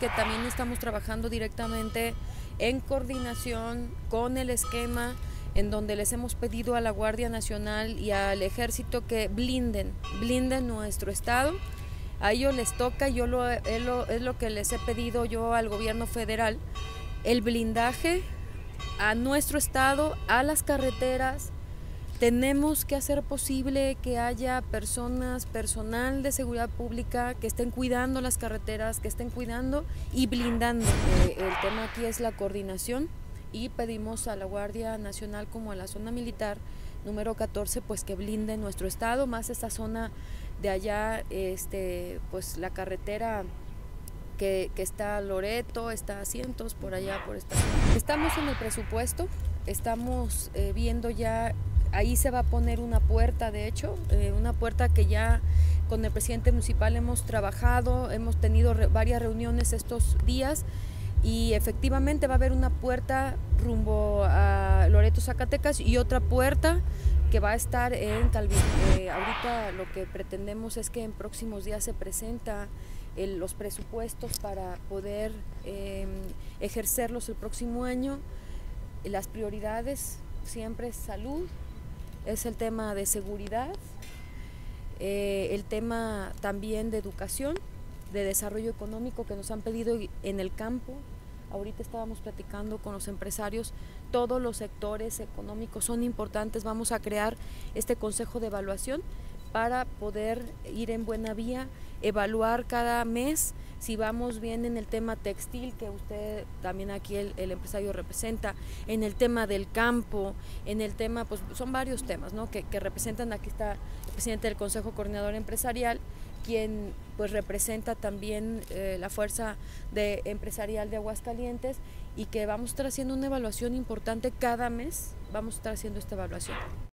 que también estamos trabajando directamente en coordinación con el esquema en donde les hemos pedido a la Guardia Nacional y al Ejército que blinden, blinden nuestro Estado. A ellos les toca, yo lo, es, lo, es lo que les he pedido yo al gobierno federal, el blindaje a nuestro Estado, a las carreteras, tenemos que hacer posible que haya personas, personal de seguridad pública que estén cuidando las carreteras, que estén cuidando y blindando. Eh, el tema aquí es la coordinación y pedimos a la Guardia Nacional como a la zona militar número 14 pues que blinde nuestro estado, más esta zona de allá, este, pues la carretera que, que, está Loreto, está Asientos, por allá, por esta. Estamos en el presupuesto, estamos eh, viendo ya Ahí se va a poner una puerta, de hecho, eh, una puerta que ya con el presidente municipal hemos trabajado, hemos tenido re varias reuniones estos días y efectivamente va a haber una puerta rumbo a Loreto, Zacatecas y otra puerta que va a estar en Calvín. Eh, ahorita lo que pretendemos es que en próximos días se presenta los presupuestos para poder eh, ejercerlos el próximo año. Las prioridades siempre es salud, es el tema de seguridad, eh, el tema también de educación, de desarrollo económico que nos han pedido en el campo. Ahorita estábamos platicando con los empresarios, todos los sectores económicos son importantes, vamos a crear este consejo de evaluación para poder ir en buena vía, evaluar cada mes si vamos bien en el tema textil, que usted también aquí el, empresario representa, en el tema del campo, en el tema, pues son varios temas ¿no? que, que representan, aquí está el presidente del Consejo Coordinador Empresarial, quien pues representa también eh, la fuerza de empresarial de Aguascalientes y que vamos a estar haciendo una evaluación importante cada mes, vamos a estar haciendo esta evaluación.